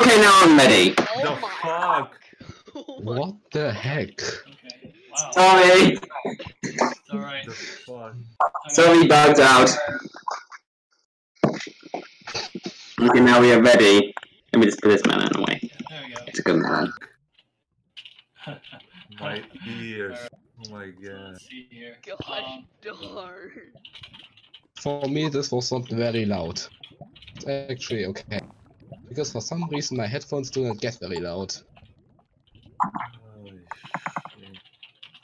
Okay, now I'm ready. Oh The fuck? Oh What the heck? Okay. Wow. Sorry. It's alright. The fuck? Sorry, bugged out. Okay, now we are ready. Let me just put this melon away. There we go. It's a good melon. My ears. Oh my god. let's see here. Gosh Um, darn. For me, this was not very loud. It's actually okay. Because for some reason my headphones do not get very loud.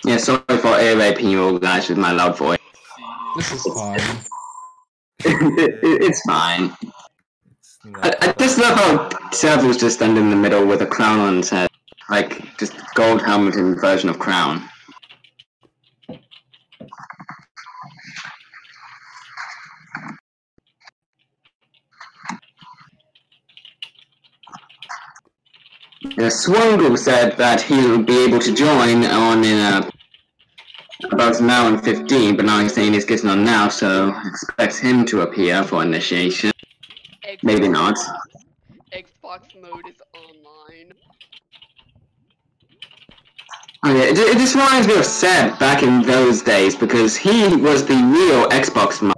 Yeah, sorry for ear raping you all guys with my loud voice. This is fine. it, it- it's fine. It's I. I just love how Serval's just stand in the middle with a crown on his head. Like, just gold helmeted version of crown. Uh, the Swungle said that he'll be able to join on uh, in a, about an hour and 15, but now he's saying he's getting on now, so expect him to appear for initiation. Maybe not. Xbox mode is online. Oh yeah, it, it just reminds me of Seb back in those days because he was the real Xbox mic.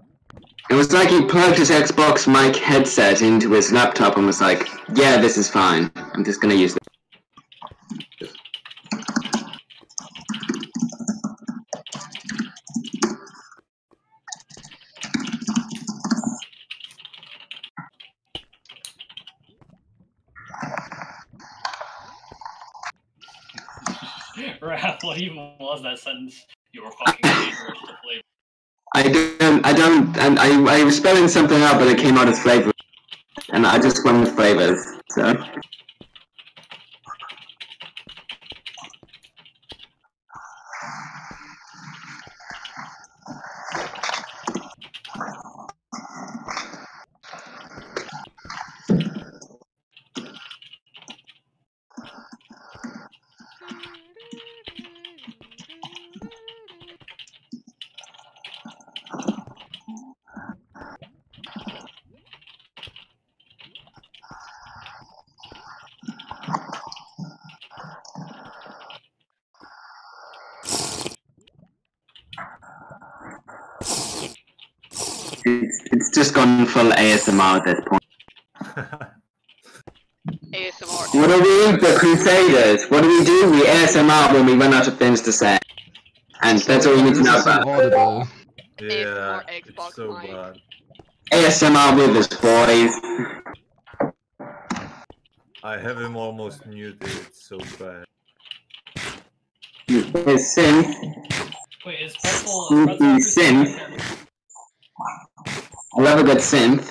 It was like he plugged his Xbox mic headset into his laptop and was like, "Yeah, this is fine. I'm just gonna use this." Raph, what even was that sentence? You were fucking flavor. I don't, I don't, and I, I was spelling something out, but it came out as flavor, and I just went with flavors. So. It's, it's just gone full ASMR at this point. ASMR. What are we, the Crusaders? What do we do? We ASMR when we run out of things to say. And that's all we need to know about. audible. yeah, ASMR it's Xbox so mic. bad. ASMR with us, boys. I have him almost muted. It's so bad. His synth. Wait, is Pretzel Mm, Pretzel mm, Crusader Sin. back there? I love a good synth.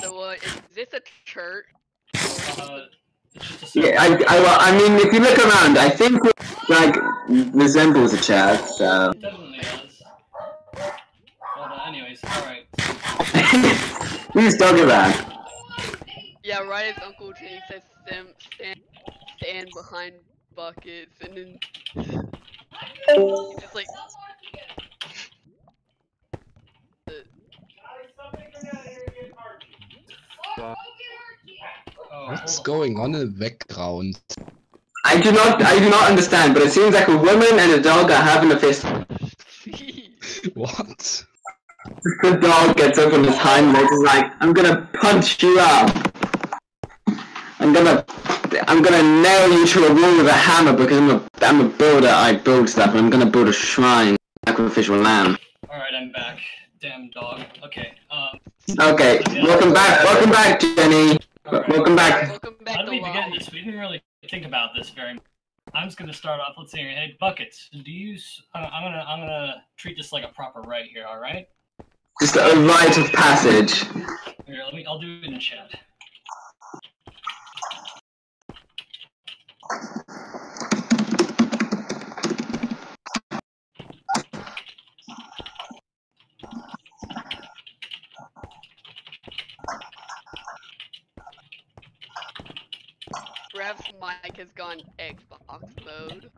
So, uh, is this a church? Uh, just a Yeah, I, I, I mean, if you look around, I think it, like resembles a church. So It definitely does. But uh, anyways, alright. who's talking about? Yeah, right as Uncle Jay says sim, stand, stand behind buckets, and then it's like Fuck. What's going on in the background? I do not, I do not understand, but it seems like a woman and a dog are having a fist. What? The dog gets up on his hind legs and is like, I'm gonna punch you up. I'm gonna, I'm gonna nail you to a wall with a hammer because I'm a, I'm a builder. I build stuff. and I'm gonna build a shrine, sacrificial lamb. Alright, I'm back. Damn dog. Okay, um. Okay, welcome back, welcome back, Jenny. alright. Welcome back. welcome back How to did we begin this? We didn't really think about this very much. I'm just gonna start off. Let's see here. Hey, buckets. Do you? s- I- I'm gonna. I'm gonna treat this like a proper right here. All right. Just a rite of passage. Here, let me. I'll do it in the chat. mic has gone Xbox mode.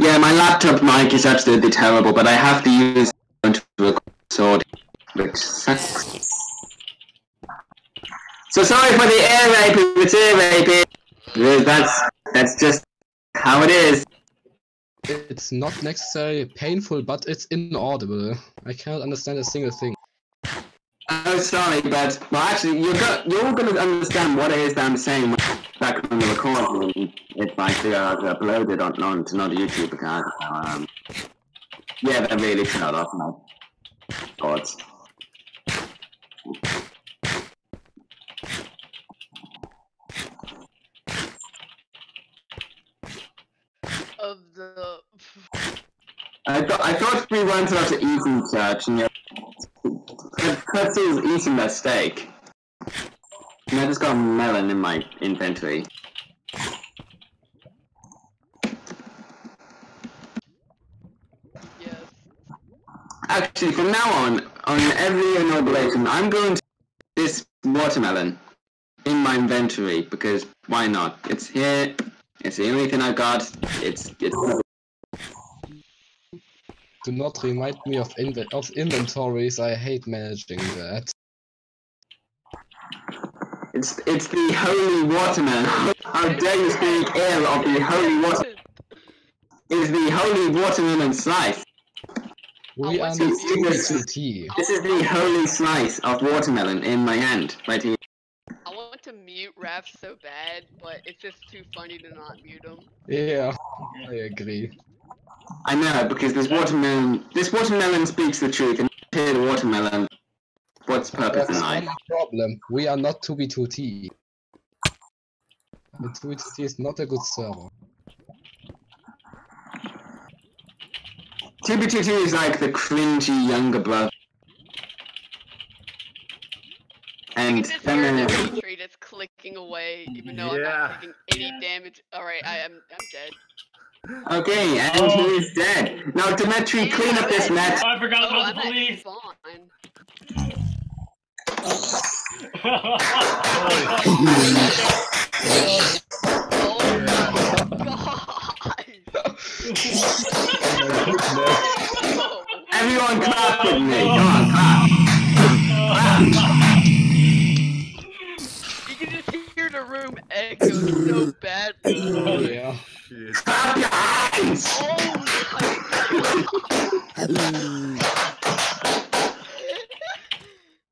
Yeah, my laptop mic is absolutely terrible, but I have to use it to record, so which sucks. So sorry for the air raping, it's air raping. That's, that's just how it is. It's not necessarily painful, but it's inaudible. I cannot understand a single thing. Sorry, but well, actually, you're go- you're going to understand what it is that I'm saying back on the recording. If I figure out to upload it on onto another YouTube account. Um, yeah, that really shut off my thoughts. Of the. I thought I thought we went out to eating church and you're Was eating that steak. And I just got a melon in my inventory. Yes. Actually, from now on, on every inauguration, I'm going to this watermelon in my inventory because why not? It's here. It's the only thing I got. It's it's Do not remind me of inve- of inventories. I hate managing that. it's it's the holy watermelon. How dare you speak ill of the holy water? It's the holy watermelon slice. We are what's not this? This is the holy slice of watermelon in my hand, right here. I want to mute Raph so bad, but it's just too funny to not mute him. Yeah, I agree. I know because this watermelon, this watermelon speaks the truth, and here the watermelon. What's purpose That's in life? my problem. We are not 2B2T. The 2B2T is not a good server. TB22 is like the cringy younger brother. And can just then hear the there- tree that's clicking away, even though I'm Yeah. not taking any damage. Alright, I am I'm dead. Okay, and Oh. he is dead. Now, Dimitri, clean up this mess. Oh, I forgot Oh, about I'm the police. spawn. Oh my god! Oh. Everyone clap with me. Come on, clap. You can just hear the room echo so badly. Yeah. Shit. Clap your hands. Oh my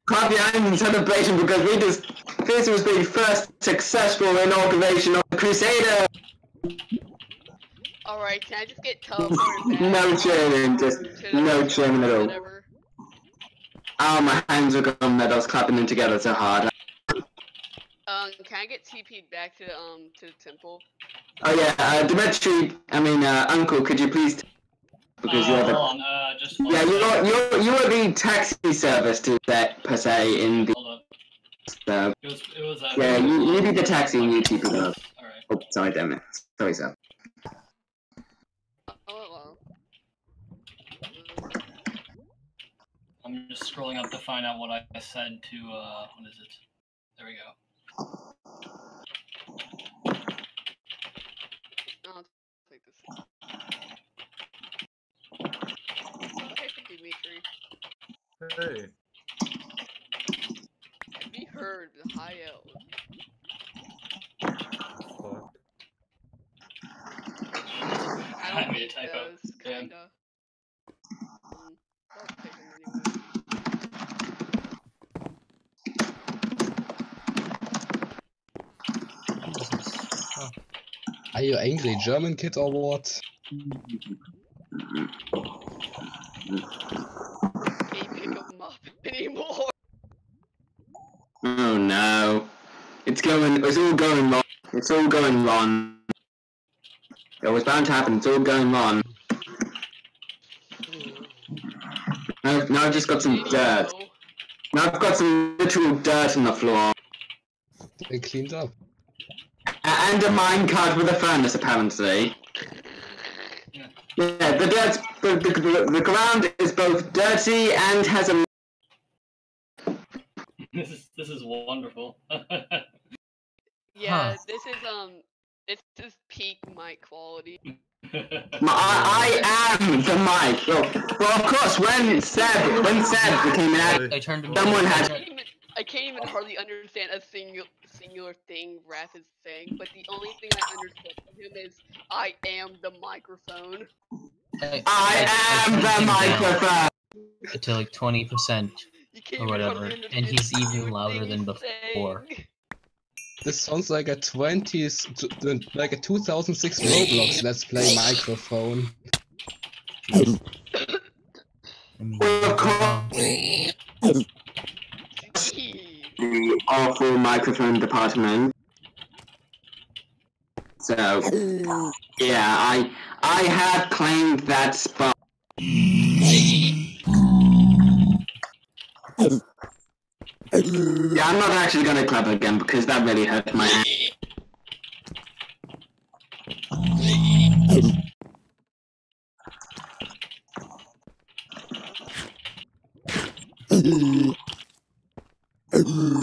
Clap your hands in celebration because we just. This was the first successful inauguration of the Crusader. Alright, can I just get teleported? No cheering, just no cheering at all. whatever? Oh, my hands are gone medals clapping them together so hard. Um, can I get TP'd back to um to the temple? Oh yeah, uh, Dimitri, I mean, uh, Uncle, could you please, because Uh, you're hold the, on, uh, just hold yeah, you're you're you are the taxi service to that per se in the, Hold up. uh, It was, it was, uh, yeah, you, you be the taxi and you keep it up. Alright. Oh, sorry, damn it, sorry, sir. Oh. I'm just scrolling up to find out what I said to, uh, what is it? There we go. V3. Hey. Be heard the high L. Fuck. I don't mm, Are you angry German kid or what? Can't pick them up anymore. Oh no, it's going, it's all going wrong, it's all going wrong. It was bound to happen, it's all going wrong. Now, now I've just got some dirt. Now I've got some literal dirt on the floor. They cleaned up. And a minecart with a furnace, apparently. Yeah. Yeah, the dirt, the, the, the, the ground is both dirty and has a. This is, this is wonderful. Yeah, this is um, this is peak mic quality. I, I am the mic. Well, well, of course, when Seb, when Seb became an ad, I turned him Someone had- can't even oh. hardly understand a single singular thing Raph is saying, but the only thing I understand from him is I am the microphone. I, I am the microphone. To like 20%. Or whatever, and he's even louder than before. This sounds like a 20s, like a 2006 Roblox Let's Play microphone. I mean, microphone department. So, yeah, I I have claimed that spot. Yeah, I'm not actually gonna clap again because that really hurt my hand. Oh, um,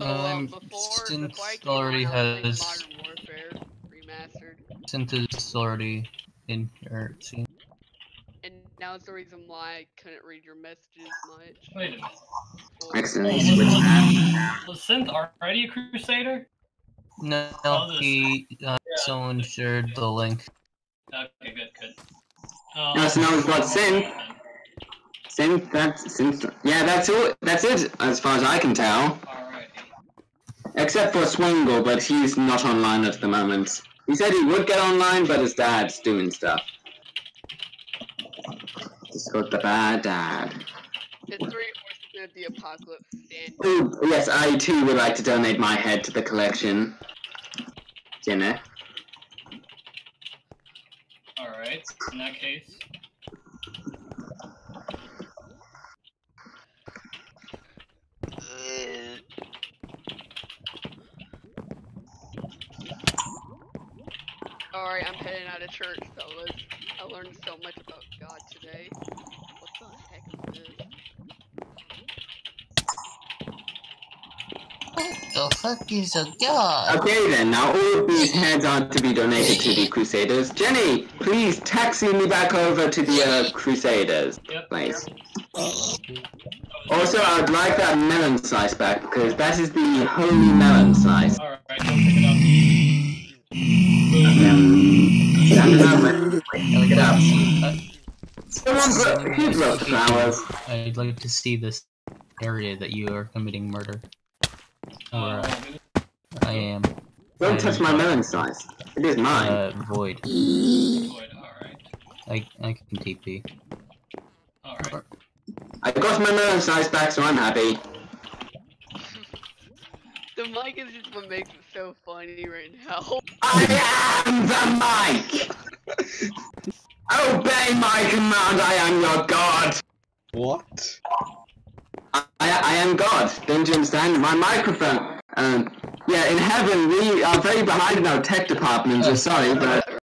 Um, before, since before I came already on, I was has- playing Modern Warfare remastered, since it's already in or seen. and now it's the reason why I couldn't read your messages much. Wait a minute. Well, Excellent. Was, Switch. was, was Synth already a Crusader? No, Oh, he uh, someone shared the link. Okay, good, good. Yes, now we've got Synth. then. Since that's since yeah, that's all. That's it as far as I can tell. Alrighty. Except for Swingle, but he's not online at the moment. He said he would get online, but his dad's doing stuff. He's got the bad dad. The three horsemen of the apocalypse stand. Oh, yes, I too would like to donate my head to the collection. Jenna. Alright, in that case. Alright, I'm heading out of church, fellas. I learned so much about God today. What the heck is this? What the fuck is a god? Okay then, now all of these heads are to be donated to the Crusaders. Jenny, please taxi me back over to the uh, Crusaders, Yep. please. Also, I would like that melon slice back, because that is the holy melon slice. Alright, go pick it up. I don't know, man. I'd it like up. to see- Someone bro- who broke flowers? I'd like to see this area that you are committing murder. Uh, I am. Don't touch my melon slice. It is mine. Uh, void. Void, alright. I I can TP. Alright. I got my melon slice back, so I'm happy. The mic is just what makes it so funny right now. I am the mic! Obey my command, I am your god! What? I, I am God, don't you understand? My microphone. Um, yeah, in heaven, we are very behind in our tech department, so sorry, but